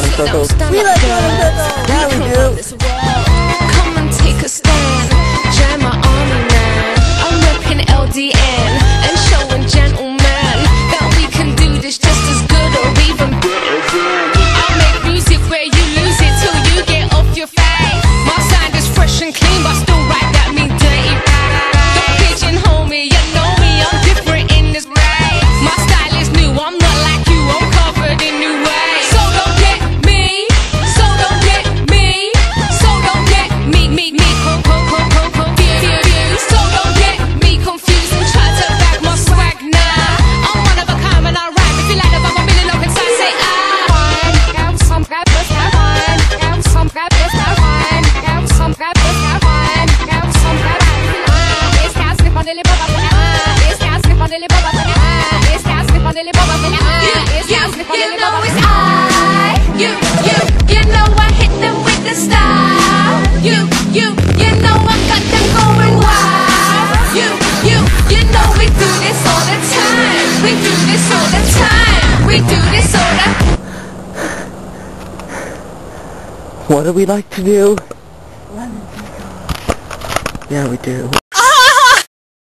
We like Rolling Circles. Yeah, we do. What do we like to do? Yeah, we do.